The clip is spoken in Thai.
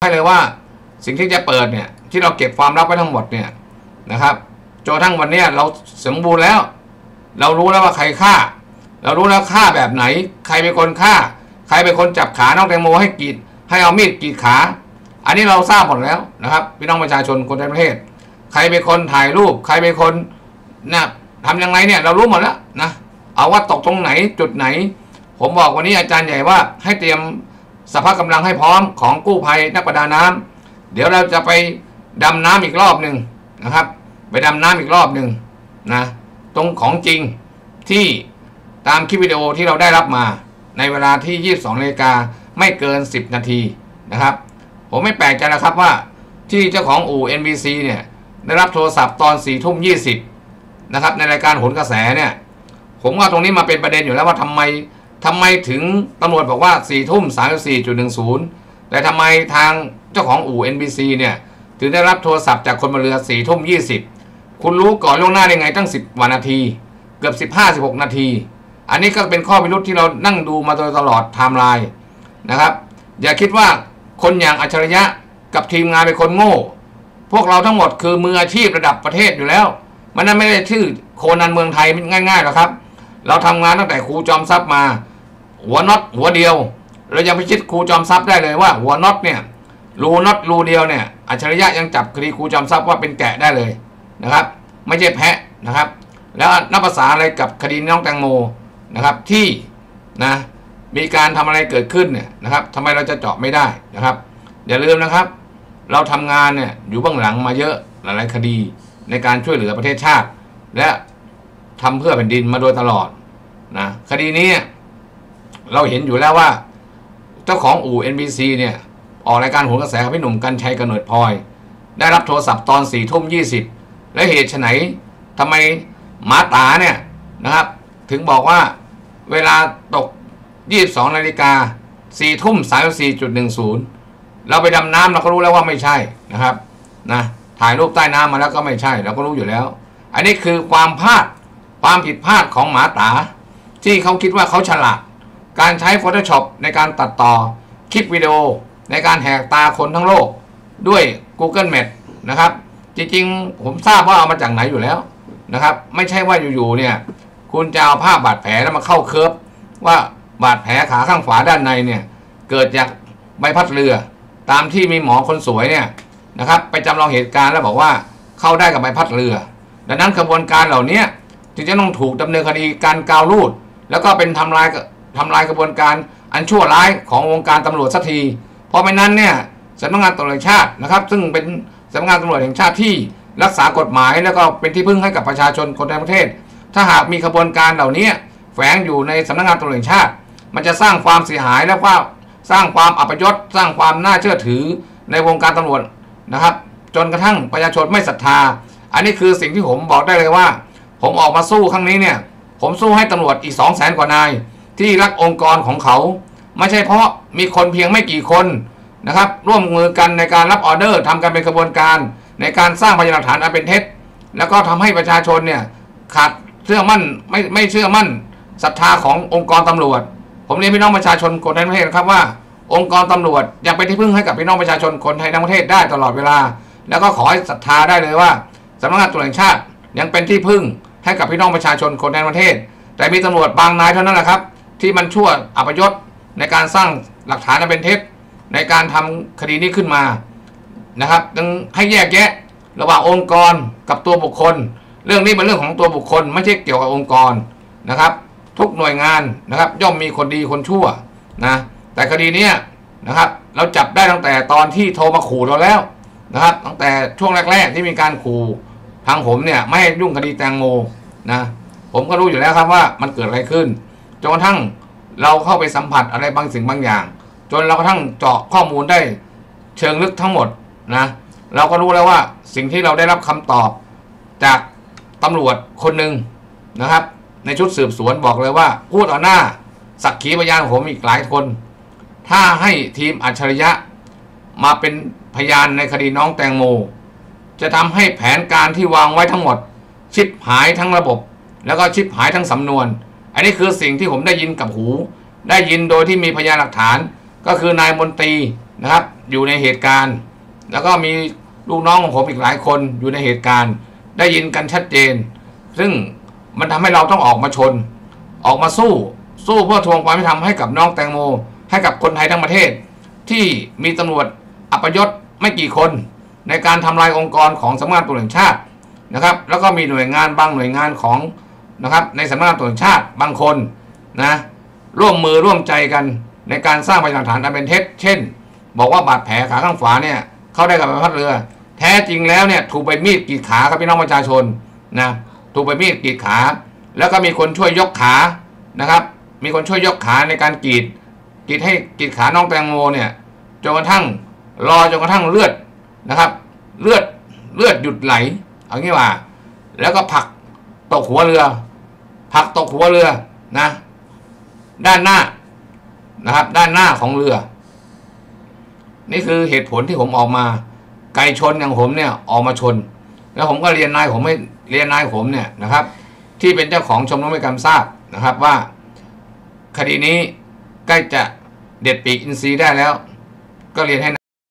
ให้เลยว่าสิ่งที่จะเปิดเนี่ยที่เราเก็บความลับไว้ทั้งหมดเนี่ยนะครับจนกระทั่งวันนี้เราสมบูรณ์แล้ว เรารู้แล้วว่าใครฆ่า เรารู้แล้วฆ่าแบบไหน ใครเป็นคนฆ่า ใครเป็นคนจับขาน้องแตงโมให้กรีดให้เอามีดกรีดขา อันนี้เราทราบหมดแล้วนะครับพี่น้องประชาชนคนในประเทศ ใครเป็นคนถ่ายรูป ใครเป็นคนนะทำยังไงเนี่ยเรารู้หมดแล้วนะเอาว่าตกตรงไหนจุดไหน ผมบอกวันนี้อาจารย์ใหญ่ว่าให้เตรียม สภาพกำลังให้พร้อมของกู้ภัยนักประดาน้ำเดี๋ยวเราจะไปดำน้ำอีกรอบหนึ่งนะครับ ไปดำน้ำอีกรอบหนึ่งนะตรงของจริงที่ตามคลิปวิดีโอที่เราได้รับมา ในเวลาที่ 22นาฬิกาไม่เกิน 10 นาทีนะครับ ผมไม่แปลกใจนะครับว่าที่เจ้าของอู่ NBC เนี่ยได้รับโทรศัพท์ตอน4ทุ่ม20นะครับในรายการหนกระแสเนี่ย ผมว่าตรงนี้มาเป็นประเด็นอยู่แล้วว่าทำไม ทำไมถึงตำรวจบอกว่า4ทุ่ม34.10แต่ทำไมทางเจ้าของอู่ NBC เนี่ยถึงได้รับโทรศัพท์จากคนบนเรือ4ทุ่ม20คุณรู้ก่อนล่วงหน้าได้ไงตั้ง10วันนาที เกือบ15-16นาที อันนี้ก็เป็นข้อพิรุธที่เรานั่งดูมาโดยตลอดไทม์ไลน์นะครับ อย่าคิดว่าคนอย่างอัจฉริยะกับทีมงานเป็นคนโง่ พวกเราทั้งหมดคือมืออาชีพระดับประเทศอยู่แล้ว มันนั้นไม่ได้ชื่อโคนันเมืองไทยง่ายๆหรอกครับ เราทำงานตั้งแต่ครูจอมทรัพย์มา หัวน็อตหัวเดียว เรายังไปชิดครูจอมทรัพย์ได้เลยว่า หัวน็อตเนี่ยรูน็อตรูเดียวเนี่ยอัจฉริยะยังจับคดีครูจอมทรัพย์ว่าเป็นแกะได้เลยนะครับ ไม่ใช่แพะนะครับ แล้วนับภาษาอะไรกับคดีน้องแตงโมนะครับที่นะมีการทำอะไรเกิดขึ้นเนี่ยนะครับทำไมเราจะเจาะไม่ได้นะครับ อย่าลืมนะครับ เราทำงานเนี่ยอยู่เบื้องหลังมาเยอะหลายๆคดีในการช่วยเหลือประเทศชาติ และทำเพื่อแผ่นดินมาโดยตลอดนะคดีนี้ เราเห็นอยู่แล้วว่า เจ้าของอู่ NBC เนี่ย ออกรายการโหนกระแสกับพี่หนุ่มกัญชัยกำเนิดพลอย ได้รับโทรศัพท์ตอนสี่ทุ่มยี่สิบและเหตุไฉนทำไมหมาตาเนี่ยนะครับ ถึงบอกว่าเวลาตก 22นาฬิกา4ทุ่ม34.10 เราไปดำน้ำเราก็รู้แล้วว่าไม่ใช่นะครับนะถ่ายรูปใต้น้ำมาแล้วก็ไม่ใช่ เราก็รู้อยู่แล้ว อันนี้คือความพลาดความผิดพลาดของหมาตา ที่เขาคิดว่าเขาฉลาด การใช้ Photoshop ในการตัดต่อคลิปวิดีโอ ในการแหกตาคนทั้งโลกด้วย Google Map นะครับ จริงๆ ผมทราบว่าเอามาจากไหนอยู่แล้วนะครับ ไม่ใช่ว่าอยู่ๆเนี่ย คุณจะเอาภาพบาดแผลแล้วมาเข้าเคิร์ฟว่าบาดแผลขาข้างขวาด้านในเนี่ย เกิดจากใบพัดเรือ ตามที่มีหมอคนสวยเนี่ยนะครับ ไปจำลองเหตุการณ์แล้วบอกว่าเข้าได้กับใบพัดเรือ ดังนั้นกระบวนการเหล่านี้จึงจะต้องถูกดำเนินคดีการกาวรูด แล้วก็เป็นทำลาย ทำลายกระบวนการอันชั่วร้ายของวงการตำรวจสักที เพราะไม่นั้นเนี่ยสำนักงานตำรวจแห่งชาตินะครับ ซึ่งเป็นสำนักงานตำรวจแห่งชาติที่รักษากฎหมายแล้วก็เป็นที่พึ่งให้กับประชาชนคนในประเทศ ถ้าหากมีกระบวนการเหล่านี้แฝงอยู่ในสำนักงานตำรวจแห่งชาติ มันจะสร้างความเสียหายและว่าสร้างความอัปยศสร้างความน่าเชื่อถือในวงการตำรวจนะครับ จนกระทั่งประชาชนไม่ศรัทธา อันนี้คือสิ่งที่ผมบอกได้เลยว่า ผมออกมาสู้ครั้งนี้เนี่ย ผมสู้ให้ตำรวจอีก2 0 0แสนกว่านาย ที่รักองค์กรของเขา ไม่ใช่เพราะมีคนเพียงไม่กี่คนนะครับ ร่วมมือกันในการรับออเดอร์ทำกันเป็นกระบวนการ ในการสร้างพยานหลักฐานอันเป็นเท็จ แล้วก็ทำให้ประชาชนเนี่ยขาดเชื่อมั่นไม่ไม่เชื่อมั่นศรัทธาขององค์กรตำรวจ ผมเรียนพี่น้องประชาชนคนไทยทั้งประเทศนะครับว่า องค์กรตำรวจยังเป็นที่พึ่งให้กับพี่น้องประชาชนคนไทยทั้งประเทศได้ตลอดเวลา แล้วก็ขอให้ศรัทธาได้เลยว่าสำนักงานตำรวจแห่งชาติยังเป็นที่พึ่งให้กับพี่น้องประชาชนคนไทยทั้งประเทศ แต่มีตำรวจบางนายเท่านั้นแหละครับ ที่มันชั่วอัปยศในการสร้างหลักฐานอันเป็นเท็จในการทำคดีนี้ขึ้นมานะครับต้องให้แยกแยะระหว่างองค์กรกับตัวบุคคล เรื่องนี้เป็นเรื่องของตัวบุคคล ไม่ใช่เกี่ยวกับองค์กรนะครับ ทุกหน่วยงานนะครับย่อมมีคนดีคนชั่วนะแต่คดีนี้นะครับเราจับได้ตั้งแต่ตอนที่โทรมาขู่เราแล้วนะครับ ตั้งแต่ช่วงแรก ๆ ที่มีการขู่ทางผมเนี่ยไม่ให้ยุ่งคดีแตงโมนะผมก็รู้อยู่แล้วครับว่ามันเกิดอะไรขึ้น จนกระทั่งเราเข้าไปสัมผัสอะไรบางสิ่งบางอย่าง จนเรากระทั่งเจาะข้อมูลได้เชิงลึกทั้งหมดนะเราก็รู้แล้วว่าสิ่งที่เราได้รับคำตอบจากตำรวจคนหนึ่งนะครับ ในชุดสืบสวนบอกเลยว่า พูดต่อหน้าสักขีพยานของผมอีกหลายคน ถ้าให้ทีมอัจฉริยะมาเป็นพยานในคดีน้องแตงโม จะทำให้แผนการที่วางไว้ทั้งหมด ชิบหายทั้งระบบ แล้วก็ชิบหายทั้งสำนวน อันนี้คือสิ่งที่ผมได้ยินกับหู ได้ยินโดยที่มีพยานหลักฐาน ก็คือนายมนตรีนะครับ อยู่ในเหตุการณ์ แล้วก็มีลูกน้องของผมอีกหลายคนอยู่ในเหตุการณ์ ได้ยินกันชัดเจน ซึ่งมันทำให้เราต้องออกมาชน ออกมาสู้ สู้เพื่อทวงความยุติธรรมให้กับน้องแตงโม ให้กับคนไทยทั้งประเทศ ที่มีตำรวจอัปยศไม่กี่คน ในการทำลายองค์กรของสำนักงานตำรวจแห่งชาตินะครับ แล้วก็มีหน่วยงานบางหน่วยงานของ นะครับ ในสำนักงานตรวจชาติบางคนนะร่วมมือร่วมใจกันในการสร้างพยานหลักฐานอันเป็นเท็จ เช่น บอกว่าบาดแผลขาข้างขวาเนี่ยเข้าได้กับใบพัดเรือ แท้จริงแล้วเนี่ยถูกใบมีดกรีดขาครับพี่น้องประชาชนนะถูกใบมีดกรีดขา แล้วก็มีคนช่วยยกขานะครับ มีคนช่วยยกขาในการกรีดกรีดให้กรีดขาน้องแตงโมเนี่ยจนกระทั่งรอจนกระทั่งเลือดนะครับ เลือดเลือดหยุดไหลเอางี้ว่า แล้วก็ผลักตกหัวเรือ ผักตกหัวเรือนะ ด้านหน้านะครับ ด้านหน้าของเรือ นี่คือเหตุผลที่ผมออกมา ไก่ชนอย่างผมเนี่ยออกมาชน แล้วผมก็เรียนนายผมไม่เรียนนายผมเนี่ยนะครับ ที่เป็นเจ้าของชมรมไม่กรรมทราบนะครับว่า คดีนี้ใกล้จะเด็ดปีกอินทรีย์ได้แล้ว ก็เรียนให้